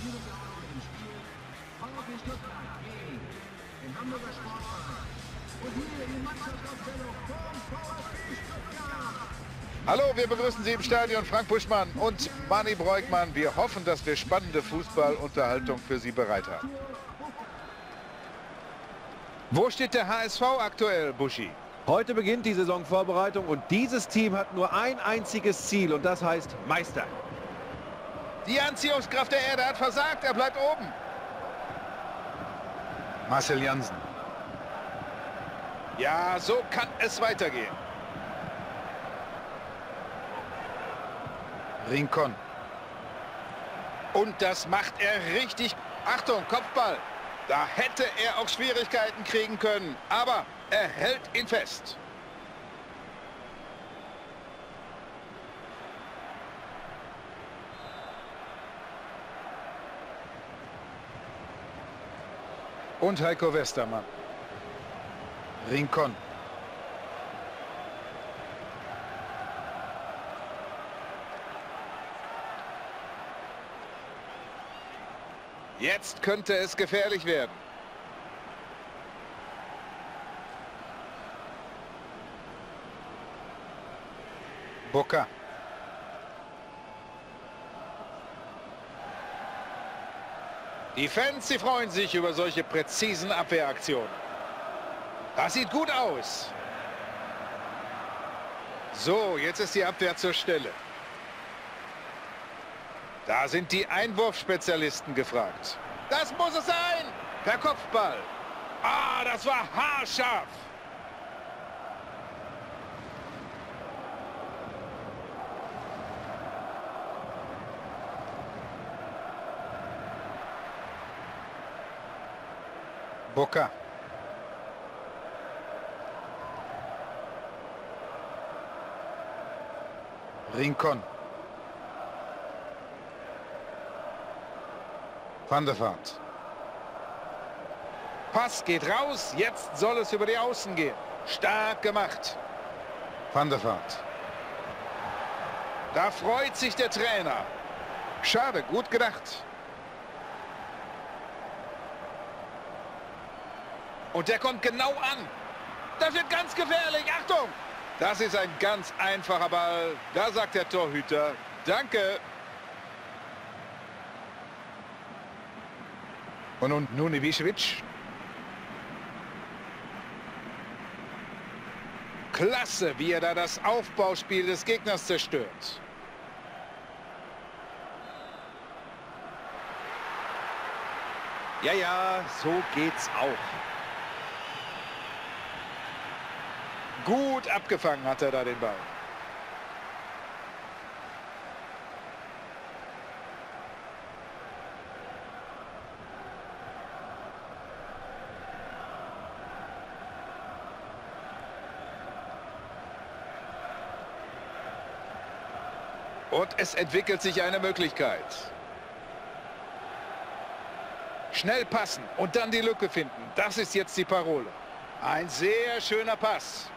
Im Spiel VfB Stuttgart gegen den Hamburger Sportverein. Und hier die Mannschaftsaufstellung vom VfB Stuttgart. Hallo, wir begrüßen Sie im Stadion Frank Buschmann und Manny Breukmann. Wir hoffen, dass wir spannende Fußballunterhaltung für Sie bereit haben. Wo steht der HSV aktuell, Buschi? Heute beginnt die Saisonvorbereitung und dieses Team hat nur ein einziges Ziel und das heißt Meister. Die Anziehungskraft der Erde hat versagt, er bleibt oben. Marcel Jansen. Ja, so kann es weitergehen. Rincon. Und das macht er richtig. Achtung, Kopfball. Da hätte er auch Schwierigkeiten kriegen können. Aber er hält ihn fest. Und Heiko Westermann. Rincon. Jetzt könnte es gefährlich werden. Boca. Die Fans, sie freuen sich über solche präzisen Abwehraktionen. Das sieht gut aus. So, jetzt ist die Abwehr zur Stelle. Da sind die Einwurfspezialisten gefragt. Das muss es sein. Per Kopfball. Ah, das war haarscharf. Boca. Rincon. Van der Vaart. Pass geht raus. Jetzt soll es über die Außen gehen. Stark gemacht. Van der Vaart. Da freut sich der Trainer. Schade, gut gedacht. Und der kommt genau an. Das wird ganz gefährlich. Achtung! Das ist ein ganz einfacher Ball. Da sagt der Torhüter, danke. Und nun Nunivicevic. Klasse, wie er da das Aufbauspiel des Gegners zerstört. Ja, ja, so geht's auch. Gut abgefangen hat er da den Ball. Und es entwickelt sich eine Möglichkeit. Schnell passen und dann die Lücke finden. Das ist jetzt die Parole. Ein sehr schöner Pass.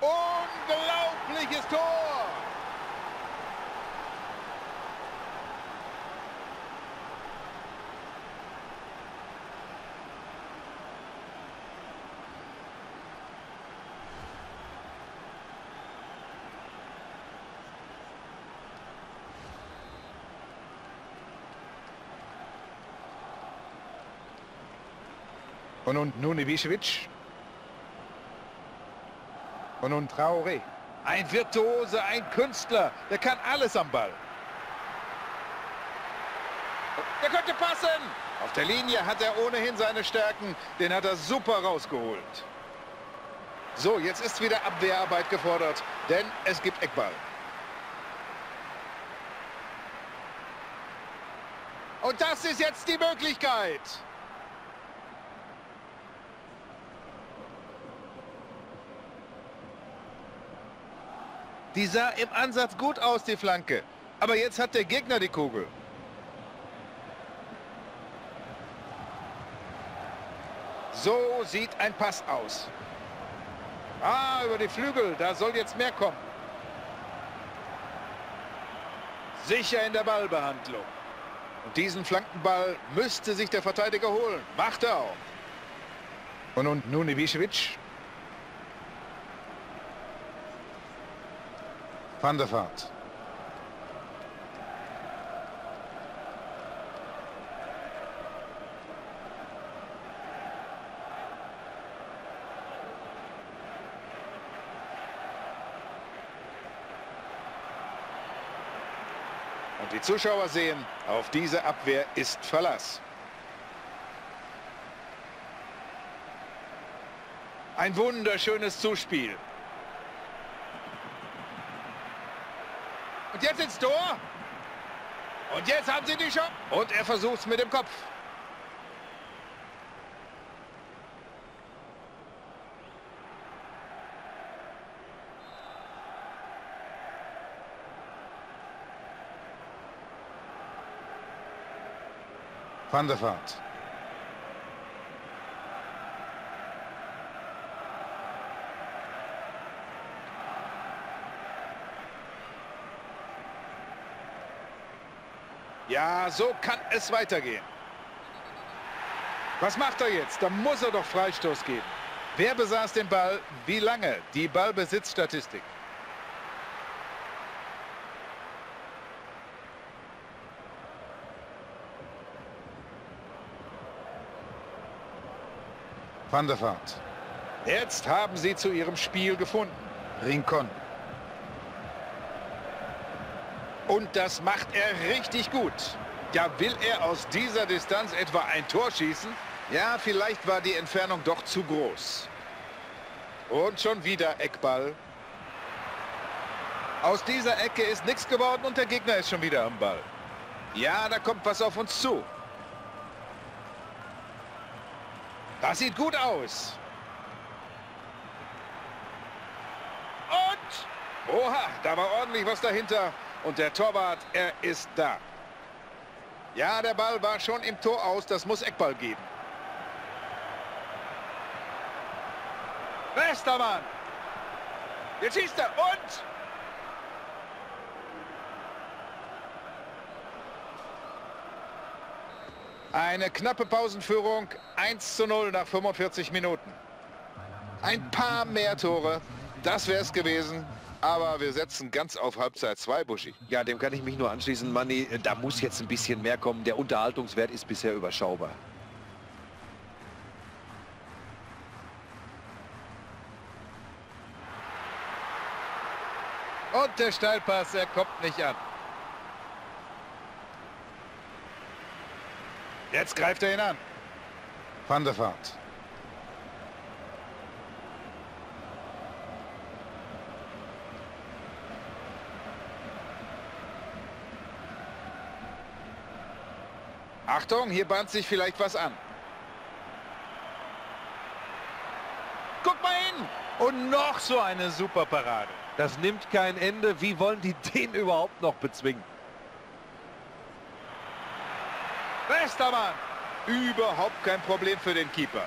Unglaubliches Tor! Und nun Nunivicevic. Und nun Traoré. Ein Virtuose, ein Künstler. Der kann alles am Ball. Der könnte passen. Auf der Linie hat er ohnehin seine Stärken. Den hat er super rausgeholt. So, jetzt ist wieder Abwehrarbeit gefordert, denn es gibt Eckball. Und das ist jetzt die Möglichkeit. Die sah im Ansatz gut aus, die Flanke. Aber jetzt hat der Gegner die Kugel. So sieht ein Pass aus. Ah, über die Flügel, da soll jetzt mehr kommen. Sicher in der Ballbehandlung. Und diesen Flankenball müsste sich der Verteidiger holen. Macht er auch. Und nun, nun Ibišević. Van der Vaart. Und die Zuschauer sehen, auf diese Abwehr ist Verlass. Ein wunderschönes Zuspiel. Und jetzt ins Tor. Und jetzt haben sie die Chance. Und er versucht es mit dem Kopf. Van der Vaart. Ja, so kann es weitergehen. Was macht er jetzt? Da muss er doch Freistoß geben. Wer besaß den Ball? Wie lange? Die Ballbesitzstatistik. Van der Vaart. Jetzt haben sie zu ihrem Spiel gefunden. Rincon. Und das macht er richtig gut. Ja, will er aus dieser Distanz etwa ein Tor schießen? Ja, vielleicht war die Entfernung doch zu groß. Und schon wieder Eckball. Aus dieser Ecke ist nichts geworden und der Gegner ist schon wieder am Ball. Ja, da kommt was auf uns zu. Das sieht gut aus. Und... Oha, da war ordentlich was dahinter. Und der Torwart, er ist da. Ja, der Ball war schon im Tor aus. Das muss Eckball geben. Westermann. Jetzt schießt er. Und... Eine knappe Pausenführung. 1 zu 0 nach 45 Minuten. Ein paar mehr Tore. Das wäre es gewesen. Aber wir setzen ganz auf Halbzeit 2, Buschi. Ja, dem kann ich mich nur anschließen, Manni. Da muss jetzt ein bisschen mehr kommen. Der Unterhaltungswert ist bisher überschaubar. Und der Steilpass, er kommt nicht an. Jetzt greift er ihn an. Van der Vaart. Achtung, hier bahnt sich vielleicht was an. Guck mal hin! Und noch so eine super Parade. Das nimmt kein Ende. Wie wollen die den überhaupt noch bezwingen? Westermann! Überhaupt kein Problem für den Keeper.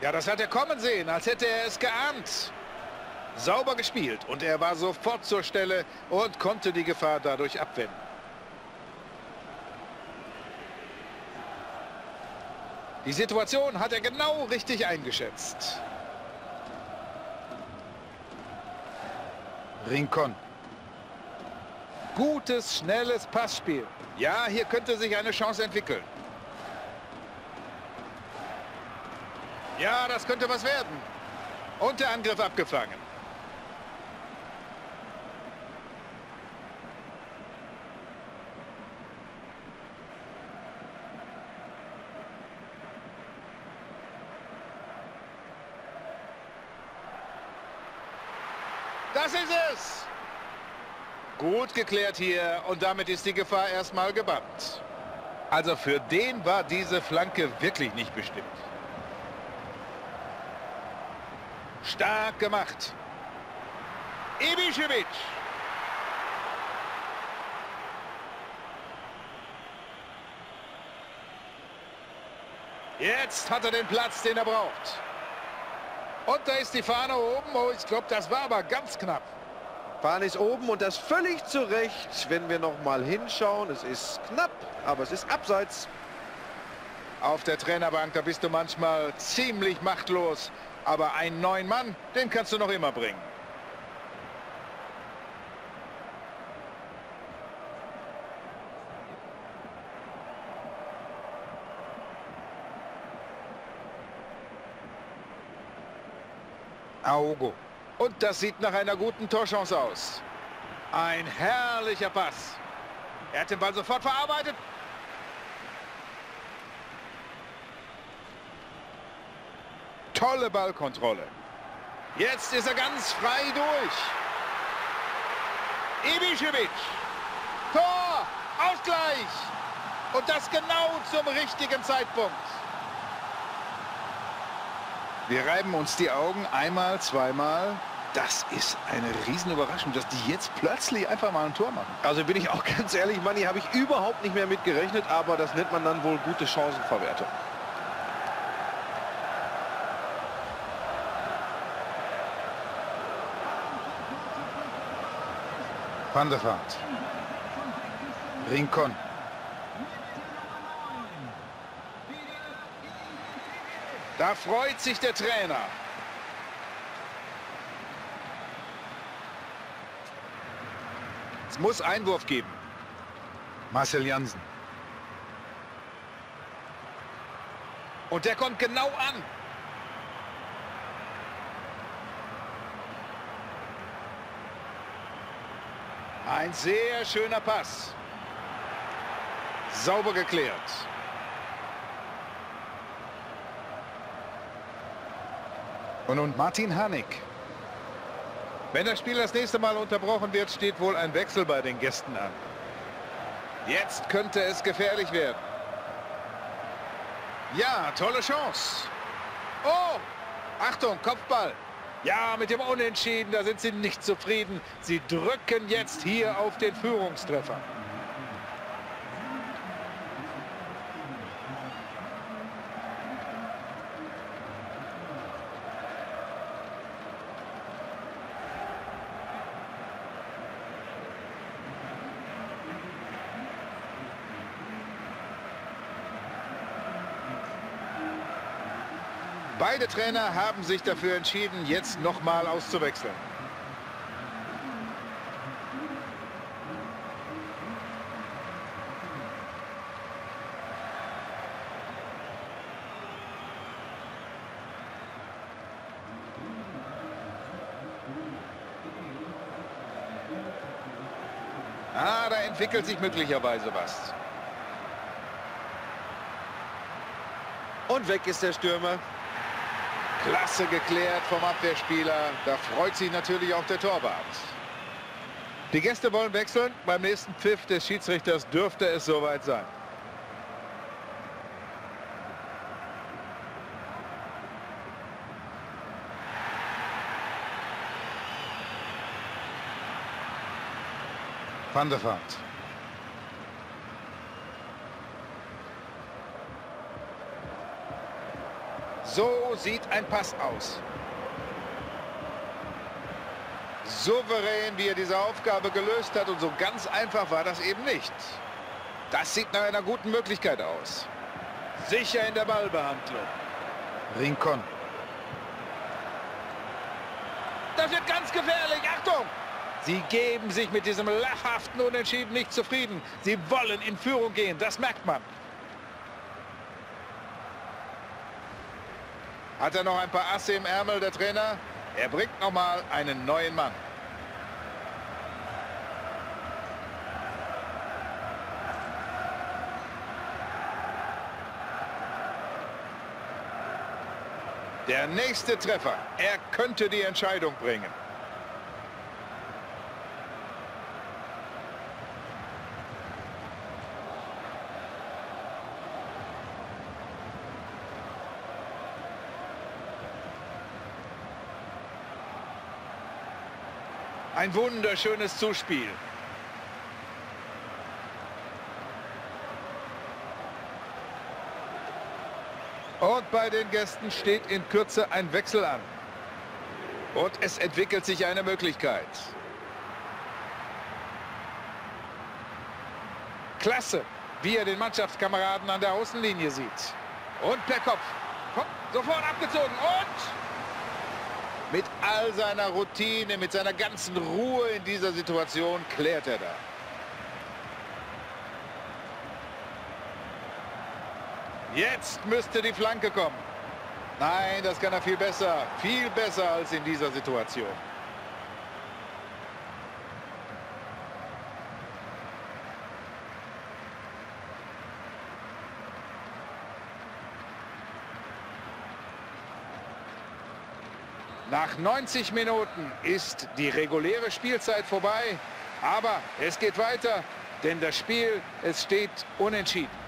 Ja, das hat er kommen sehen, als hätte er es geahnt. Sauber gespielt und er war sofort zur Stelle und konnte die Gefahr dadurch abwenden. Die Situation hat er genau richtig eingeschätzt. Rincon. Gutes, schnelles Passspiel. Ja, hier könnte sich eine Chance entwickeln. Ja, das könnte was werden. Und der Angriff abgefangen. Das ist es. Gut geklärt hier und damit ist die Gefahr erstmal gebannt. Also für den war diese Flanke wirklich nicht bestimmt. Stark gemacht. Ibišević. Jetzt hat er den Platz, den er braucht. Und da ist die Fahne oben. Oh, ich glaube, das war aber ganz knapp. Bahn ist oben und das völlig zu Recht, wenn wir noch mal hinschauen. Es ist knapp, aber es ist abseits. Auf der Trainerbank, da bist du manchmal ziemlich machtlos. Aber einen neuen Mann, den kannst du noch immer bringen. Augo. Und das sieht nach einer guten Torchance aus. Ein herrlicher Pass. Er hat den Ball sofort verarbeitet. Tolle Ballkontrolle. Jetzt ist er ganz frei durch. Ibišević. Tor! Ausgleich! Und das genau zum richtigen Zeitpunkt. Wir reiben uns die Augen einmal, zweimal. Das ist eine Riesenüberraschung, dass die jetzt plötzlich einfach mal ein Tor machen. Also bin ich auch ganz ehrlich, Manni, habe ich überhaupt nicht mehr mit gerechnet, aber das nennt man dann wohl gute Chancenverwertung. Van der Vaart. Rincon. Da freut sich der Trainer. Es muss Einwurf geben. Marcel Jansen. Und der kommt genau an. Ein sehr schöner Pass. Sauber geklärt. Und nun Martin Hanik. Wenn das Spiel das nächste Mal unterbrochen wird, steht wohl ein Wechsel bei den Gästen an. Jetzt könnte es gefährlich werden. Ja, tolle Chance. Oh, Achtung, Kopfball. Ja, mit dem Unentschieden, da sind sie nicht zufrieden. Sie drücken jetzt hier auf den Führungstreffer. Beide Trainer haben sich dafür entschieden, jetzt nochmal auszuwechseln. Ah, da entwickelt sich möglicherweise was. Und weg ist der Stürmer. Klasse geklärt vom Abwehrspieler. Da freut sich natürlich auch der Torwart. Die Gäste wollen wechseln. Beim nächsten Pfiff des Schiedsrichters dürfte es soweit sein. Van der Vaart. So sieht ein Pass aus. Souverän, wie er diese Aufgabe gelöst hat und so ganz einfach war das eben nicht. Das sieht nach einer guten Möglichkeit aus. Sicher in der Ballbehandlung. Rincon. Das wird ganz gefährlich. Achtung! Sie geben sich mit diesem lachhaften Unentschieden nicht zufrieden. Sie wollen in Führung gehen, das merkt man. Hat er noch ein paar Asse im Ärmel, der Trainer? Er bringt noch mal einen neuen Mann. Der nächste Treffer. Er könnte die Entscheidung bringen. Ein wunderschönes Zuspiel. Und bei den Gästen steht in Kürze ein Wechsel an. Und es entwickelt sich eine Möglichkeit. Klasse, wie er den Mannschaftskameraden an der Außenlinie sieht. Und per Kopf. Kommt sofort abgezogen und mit all seiner Routine, mit seiner ganzen Ruhe in dieser Situation klärt er da. Jetzt müsste die Flanke kommen. Nein, das kann er viel besser. Viel besser als in dieser Situation. Nach 90 Minuten ist die reguläre Spielzeit vorbei. Aber es geht weiter, denn das Spiel, es steht unentschieden.